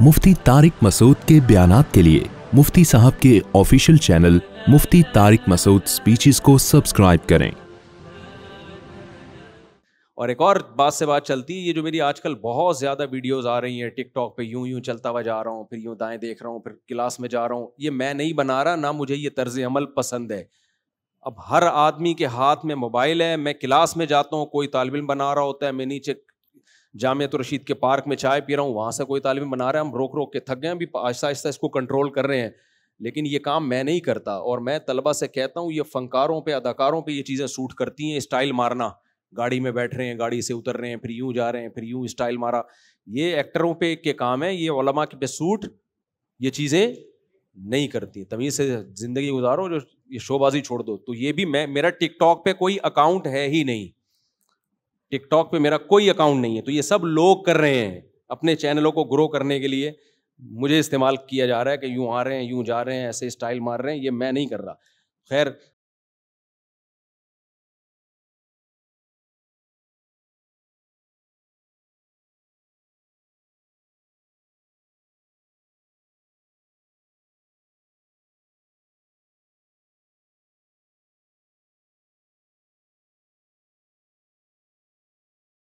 मुफ्ती तारिक मसूद के बयान के लिए मुफ्ती साहब के official channel Mufti Tariq Masood speeches को सब्सक्राइब करें। और एक और बात से बात चलती है ये जो मेरी आजकल बहुत ज़्यादा वीडियोस आ रही हैं, टिकटॉक पे यूँ यूँ चलता हुआ जा रहा हूँ, फिर यूँ दाएँ देख रहा हूँ, फिर क्लास में जा रहा हूँ, ये मैं नहीं बना रहा, ना मुझे ये तर्ज अमल पसंद है। अब हर आदमी के हाथ में मोबाइल है, मैं क्लास में जाता हूँ, कोई तालब इल्म बना रहा होता है, मैं नीचे जामिया रशीद के पार्क में चाय पी रहा हूँ, वहाँ से कोई तालब बना रहा है, हम रोक रोक के थक गए अभी आहिस्ता आहिस्ता इसको कंट्रोल कर रहे हैं। लेकिन ये काम मैं नहीं करता और मैं तलबा से कहता हूँ, ये फनकारों पे, अदाकारों पे ये चीज़ें सूट करती हैं, स्टाइल मारना। गाड़ी में बैठ रहे हैं, गाड़ी से उतर रहे हैं, फिर यूँ जा रहे हैं, फिर यूँ स्टाइल मारा। ये एक्टरों पे के काम है, ये ओलमा के पे सूट, ये चीज़ें नहीं करती तमीज़ से ज़िंदगी गुजारो, जो ये शोबाजी छोड़ दो। तो ये भी मैं, मेरा टिकटॉक पे कोई अकाउंट है ही नहीं। टिकटॉक पे मेरा कोई अकाउंट नहीं है। तो ये सब लोग कर रहे हैं अपने चैनलों को ग्रो करने के लिए। मुझे इस्तेमाल किया जा रहा है कि यूँ आ रहे हैं, यूँ जा रहे हैं, ऐसे स्टाइल मार रहे हैं, ये मैं नहीं कर रहा। खैर